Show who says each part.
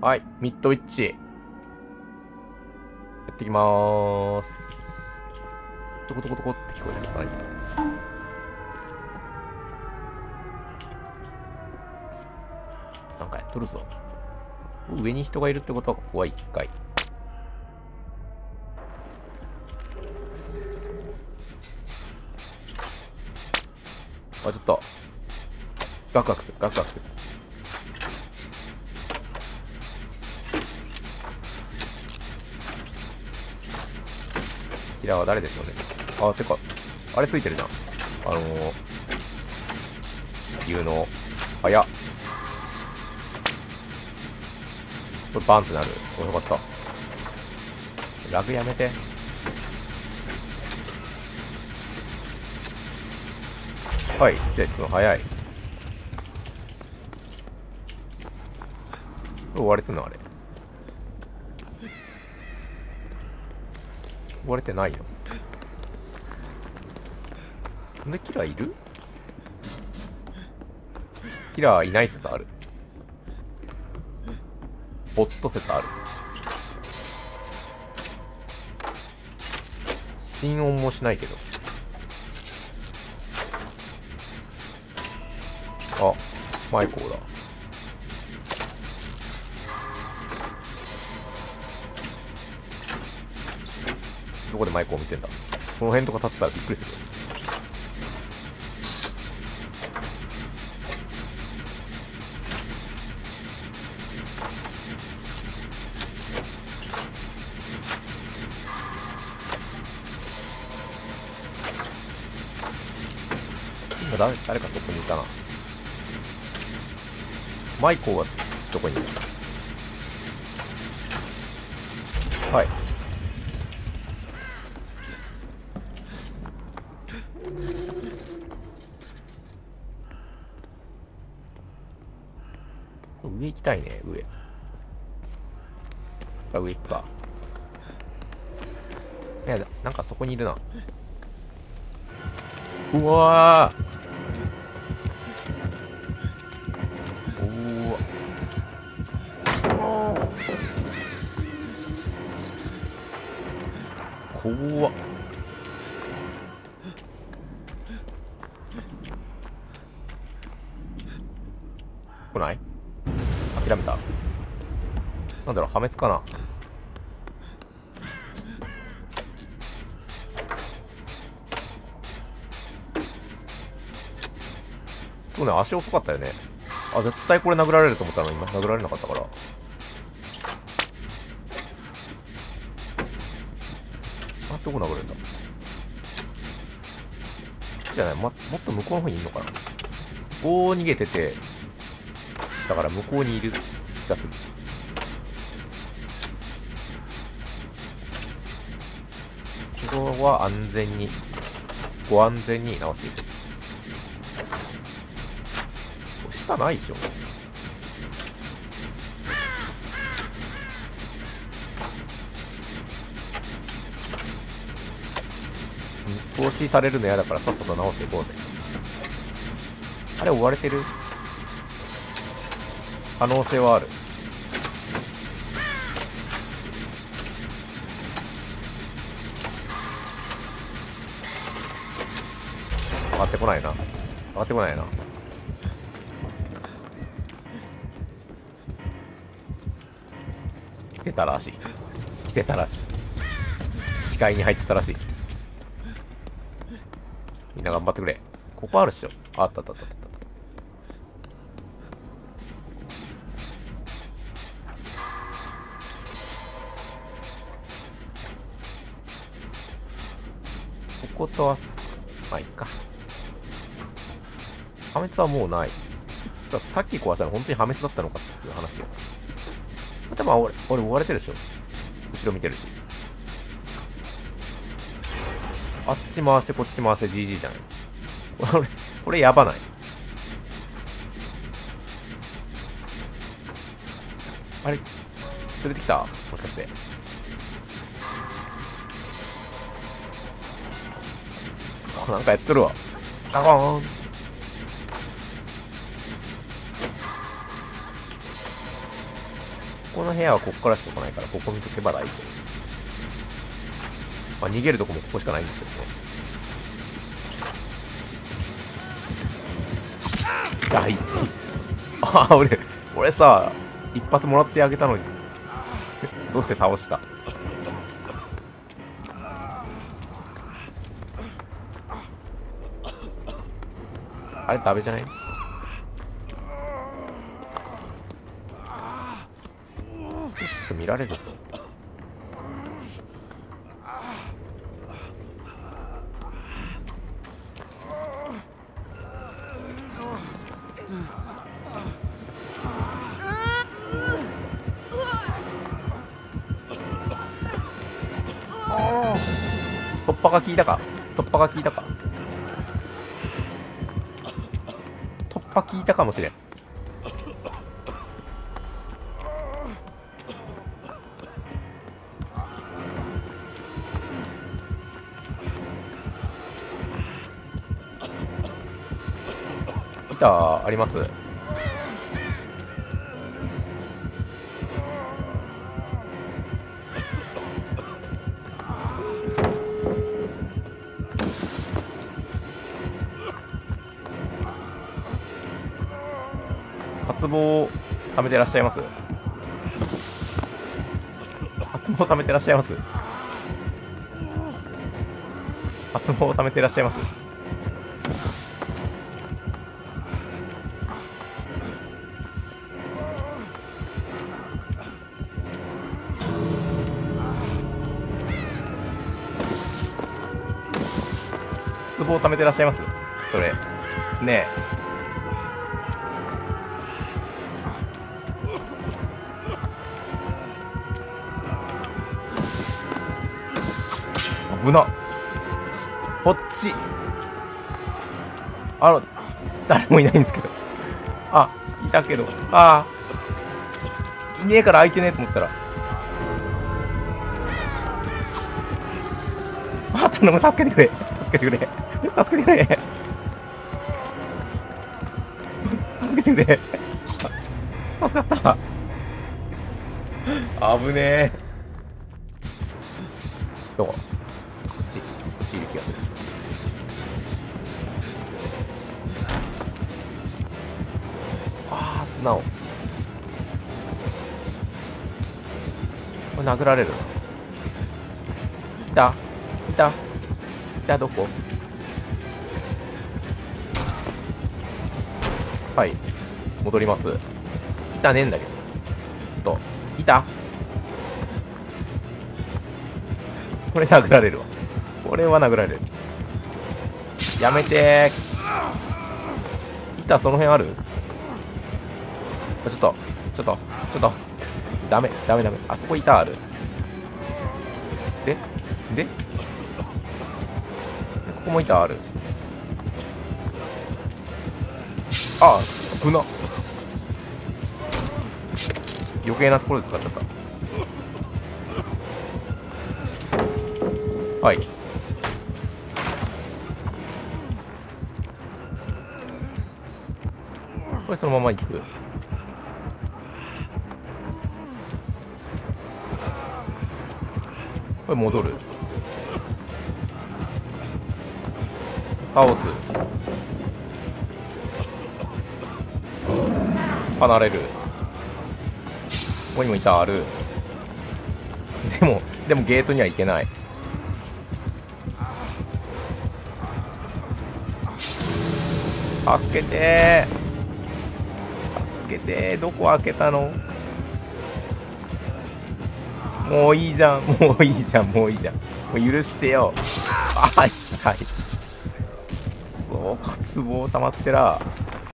Speaker 1: はい、ミッドウィッチ。やってきまーす。トコトコトコって聞こえてる。何なんかやっとるぞ。上に人がいるってこと？はここは1階。あ、ちょっと。ガクガクする、ガクガクする。キラーは誰でしょうね。あ、てか、あれついてるじゃん。あのー、有能。早っ。これバンってなる。およかった。ラグやめて。はい、じゃあ、くん早い。追われてんのあれ。追われてないよ。んでキラーいる？キラーいない説ある。ボット説ある。心音もしないけど。あ、マイコーだ。どこでマイコー見てんだ？この辺とか立ってたらびっくりする。誰誰かそこにいたな。マイコーはどこに？いるはい。上行きたいね、上。あ、上行くか。いや、なんかそこにいるな。うわーおー怖っ来ない？諦めた。なんだろう破滅かな。そうね足遅かったよね。あ絶対これ殴られると思ったの今殴られなかったから。あどこ殴るんだ？じゃない、ま、もっと向こうの方にいるのかな。こう逃げててだから向こうにいる気がする。ここは安全にご安全に直していく。下ないでしょ。投資されるの嫌だからさっさと直していこうぜ。あれ追われてる？可能性はある。上がってこないな。上がってこないな。来てたらしい。来てたらしい。視界に入ってたらしい。みんな頑張ってくれ。ここあるっしょ。あったあったあった。ことはまあいか。破滅はもうない。さっき壊したの本当に破滅だったのかっていう話よ。多分俺俺追われてるでしょ。後ろ見てるし。あっち回してこっち回して GG じゃんこれこれやばない。あれ？連れてきた？もしかして。なんかやっとるわ。ガコーン。この部屋はここからしか来ないからここ見とけば大丈夫。まあ逃げるとこもここしかないんですけどね。あい。いああ俺俺さ一発もらってあげたのに。どうして倒した？あれダメじゃない？ちょっと見られるぞ。突破が効いたか？突破が効いたか？パ聞いたかもしれん。板あります？渇望を貯めてらっしゃいます？渇望を貯めてらっしゃいます？渇望を貯めてらっしゃいます？渇望を貯めてらっしゃいます？それ。ねえ。危なこっちあの誰もいないんですけど。あいたけど。ああいねえから開いてねえと思ったら。あ頼む助けてくれ。助けてくれ。助けてくれ。助けてくれ。助かった。危ねえ。どこちいる気がする。ああ砂を。これ殴られる。いた。いた。いたどこ？はい。戻ります。いたねえんだけど。ちょっと。いた。これ殴られるわ。これは殴られる。やめて。板その辺ある？あちょっとちょっとちょっと。ダメダメダメ。あそこ板ある。でで？ここも板ある。あ危な。余計なところで使っちゃった。はい。これそのまま行く。これ戻る。倒す離れる。ここにも板ある。でもでもゲートには行けない。助けてけてどこ開けたの？もういいじゃん。もういいじゃん。もういいじゃん。もう許してよ。はいはい。そう渇望溜まってら。